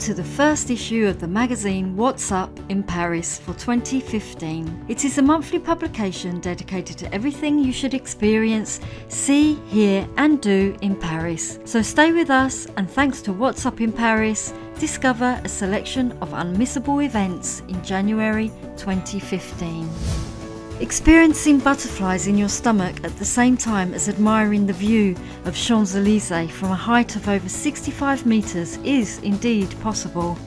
to the first issue of the magazine What's Up in Paris for 2015. It is a monthly publication dedicated to everything you should experience, see, hear, and do in Paris. So stay with us, and thanks to What's Up in Paris, discover a selection of unmissable events in January 2015. Experiencing butterflies in your stomach at the same time as admiring the view of Champs Elysees from a height of over 65 metres is indeed possible.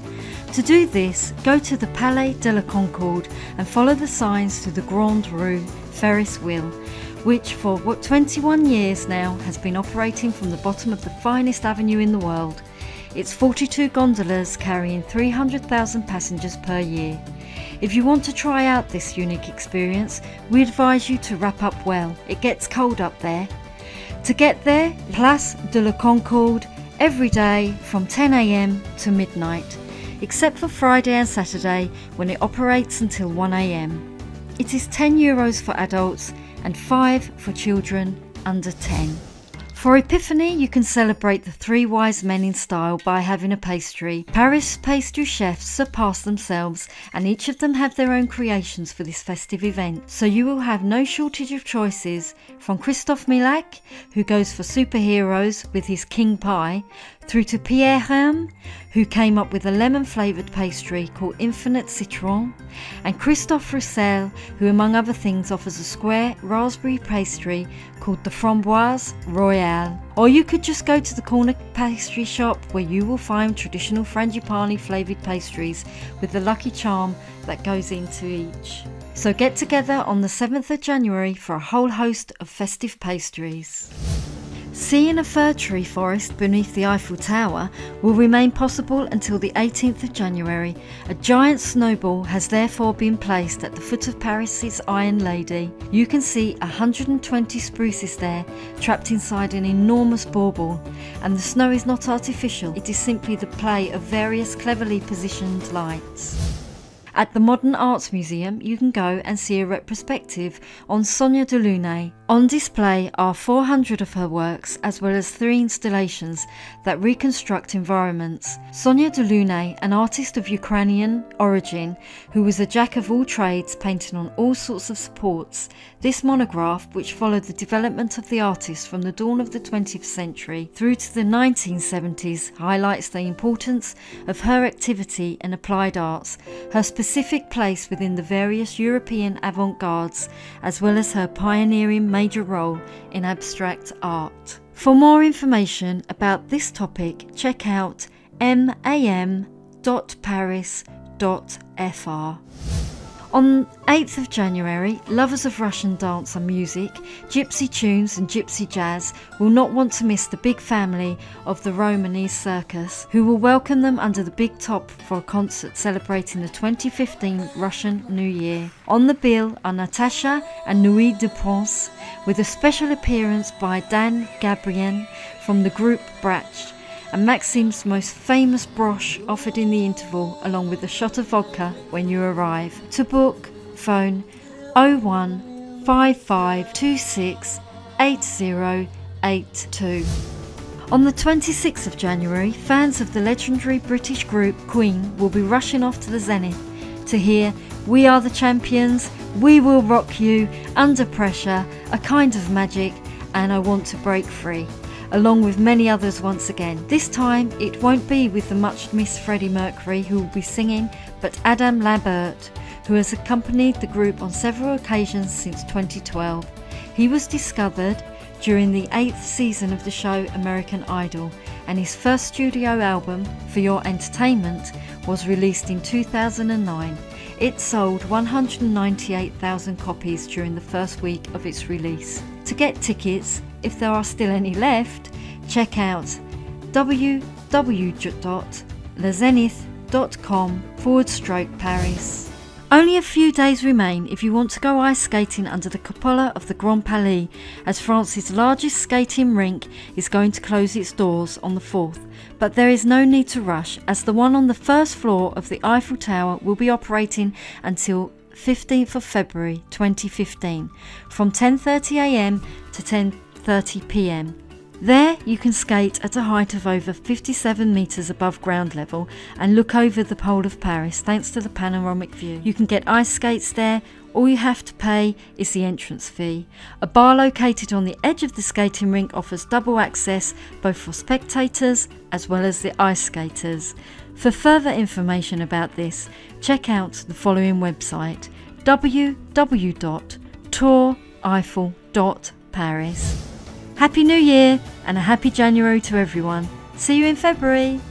To do this, go to the Palais de la Concorde and follow the signs to the Grande Roue Ferris wheel, which for what 21 years now has been operating from the bottom of the finest avenue in the world. It's 42 gondolas carrying 300,000 passengers per year. If you want to try out this unique experience, we advise you to wrap up well. It gets cold up there. To get there, Place de la Concorde every day from 10am to midnight, except for Friday and Saturday when it operates until 1am. It is 10 euros for adults and 5 for children under 10. For Epiphany, you can celebrate the three wise men in style by having a pastry. Paris pastry chefs surpass themselves, and each of them have their own creations for this festive event. So you will have no shortage of choices from Christophe Michalak, who goes for superheroes with his king pie, through to Pierre Herme, who came up with a lemon flavoured pastry called Infiniment Citron, and Christophe Roussel, who among other things offers a square raspberry pastry called the Framboise Royale. Or you could just go to the corner pastry shop where you will find traditional frangipani flavoured pastries with the lucky charm that goes into each. So get together on the 7th of January for a whole host of festive pastries. Seeing a fir tree forest beneath the Eiffel Tower will remain possible until the 18th of January. A giant snowball has therefore been placed at the foot of Paris's Iron Lady. You can see 120 spruces there, trapped inside an enormous bauble. And the snow is not artificial, it is simply the play of various cleverly positioned lights. At the Modern Arts Museum, you can go and see a retrospective on Sonia Delaunay. On display are 400 of her works, as well as three installations that reconstruct environments. Sonia Delaunay, an artist of Ukrainian origin who was a jack of all trades, painting on all sorts of supports, this monograph, which followed the development of the artist from the dawn of the 20th century through to the 1970s, highlights the importance of her activity in applied arts, her specific place within the various European avant gardes, as well as her pioneering major role in abstract art. For more information about this topic, check out mam.paris.fr. On 8th of January, lovers of Russian dance and music, gypsy tunes and gypsy jazz will not want to miss the big family of the Romanès Circus, who will welcome them under the big top for a concert celebrating the 2015 Russian New Year. On the bill are Natasha and Nuit de Prince, with a special appearance by Dan Gharibian from the group Bratsch and Maxim's most famous broche offered in the interval along with a shot of vodka when you arrive. To book, phone 01 5526 8082. On the 26th of January, fans of the legendary British group Queen will be rushing off to the Zenith to hear We Are the Champions, We Will Rock You, Under Pressure, A Kind of Magic, and I Want to Break Free along with many others once again. This time it won't be with the much missed Freddie Mercury who will be singing, but Adam Lambert, who has accompanied the group on several occasions since 2012. He was discovered during the eighth season of the show American Idol, and his first studio album, For Your Entertainment, was released in 2009. It sold 198,000 copies during the first week of its release. To get tickets, if there are still any left, check out www.lezenith.com forward stroke Paris. Only a few days remain if you want to go ice skating under the cupola of the Grand Palais, as France's largest skating rink is going to close its doors on the 4th. But there is no need to rush, as the one on the first floor of the Eiffel Tower will be operating until 15th of February 2015 from 10:30 a.m. to 10 30 pm. There, you can skate at a height of over 57 metres above ground level and look over the Pole of Paris thanks to the panoramic view. You can get ice skates there. All you have to pay is the entrance fee. A bar located on the edge of the skating rink offers double access both for spectators as well as the ice skaters. For further information about this, check out the following website www.toureiffel.paris. Happy New Year and a happy January to everyone. See you in February.